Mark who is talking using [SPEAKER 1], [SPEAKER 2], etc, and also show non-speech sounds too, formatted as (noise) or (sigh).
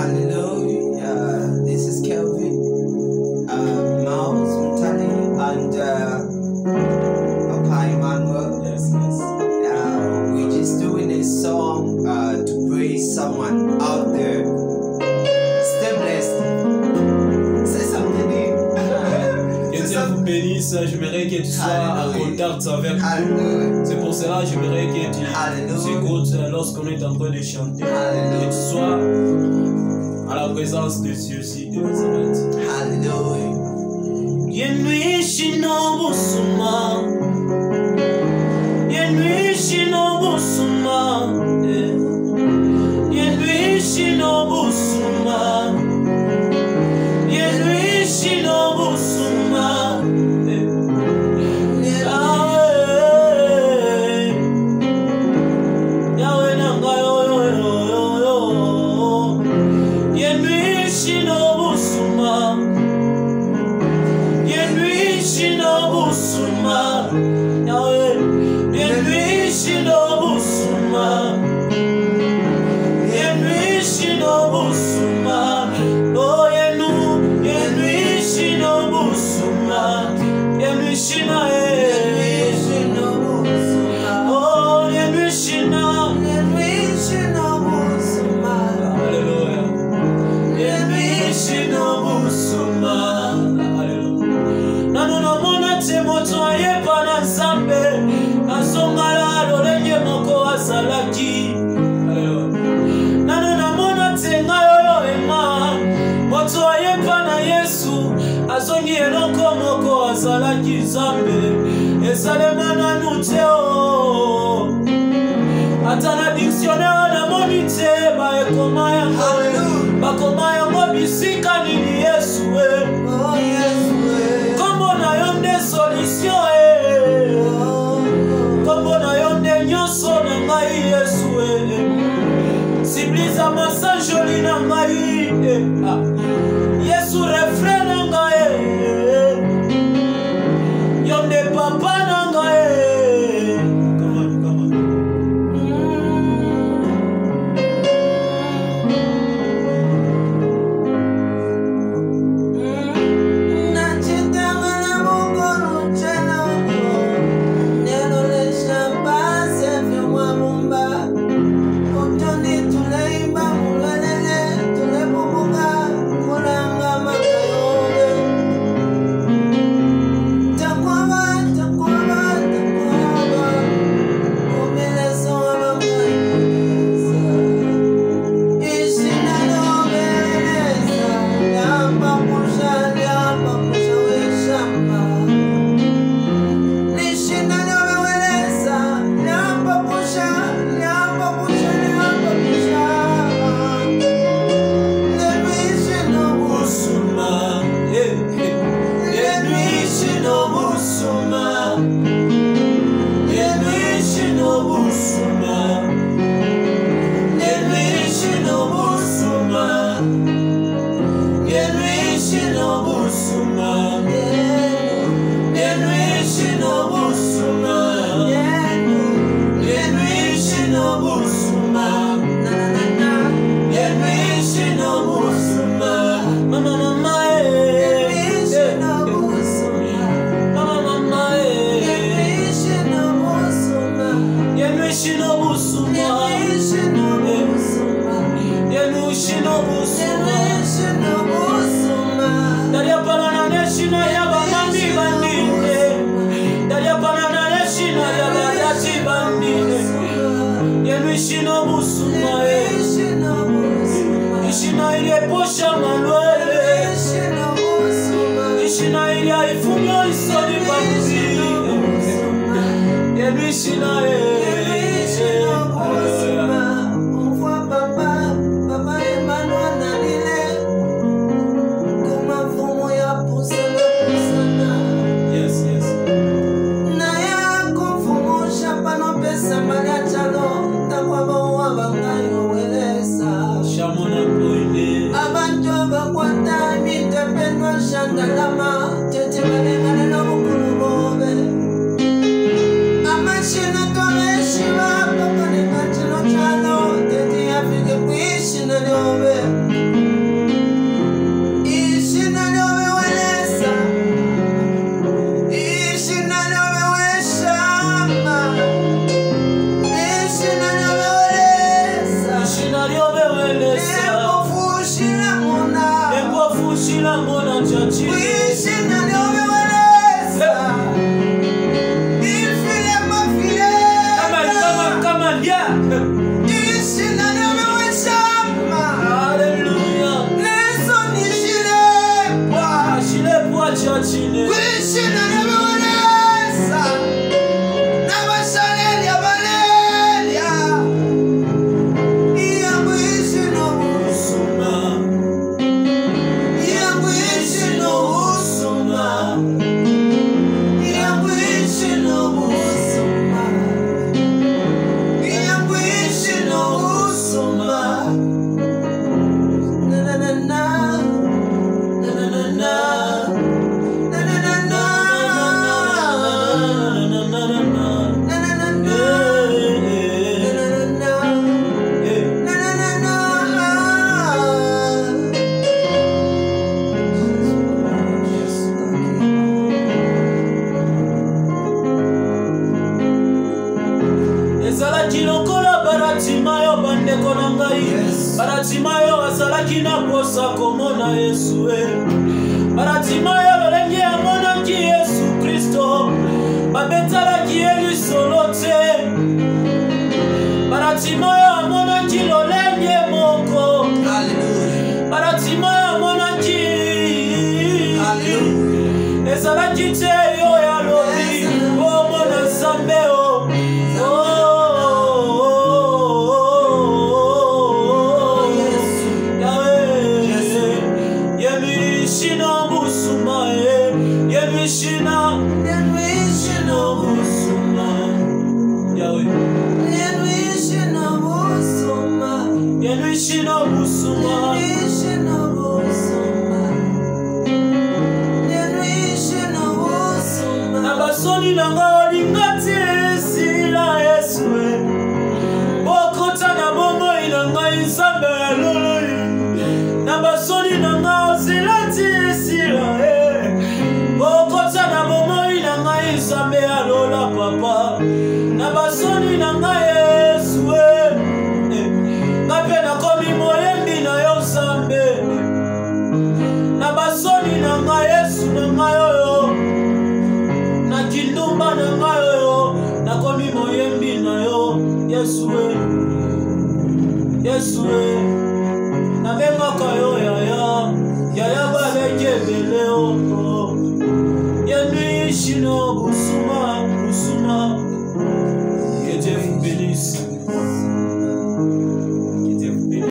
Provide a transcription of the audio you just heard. [SPEAKER 1] Hallelujah. This is Kelvin, uh, Miles Mutani, and uh, Papa Emmanuel. Yes, yes. Uh, we're just doing a song uh, to praise someone out there. Stay blessed. Say something (laughs) Que Dieu vous bénisse. J'aimerais que tu sois à retard avec nous. C'est pour cela que j'aimerais que tu écoutes lorsqu'on est en train de chanter. Que tu sois. hari abakoreshansi tuyishyushye ibibazo abandi yenwishe n'ubusuma yenwishe n'ubusuma sunmam Yer için avuz Ya öl azongi eloko moko azalaki nzambe esalema nanu te o ata na Ishino musuma Ishina ilia iposha malwele Ishina ilia ifumyo isoni bakuzi Yedu ishina ye lokola baratima yo bandeko na ngai baratima yo bazalaki na posa komona yesu e baratima yo lolenge amonaki yesu kristo babetalaki ye lisolo te baratima yo amonaki lolenge moko baratima yo amonaki ezalaki te Krishna Musuma. Krishna Musuma. eswe. na Yesu na benga kayo yaya yaya ba benje bele o busuma busuma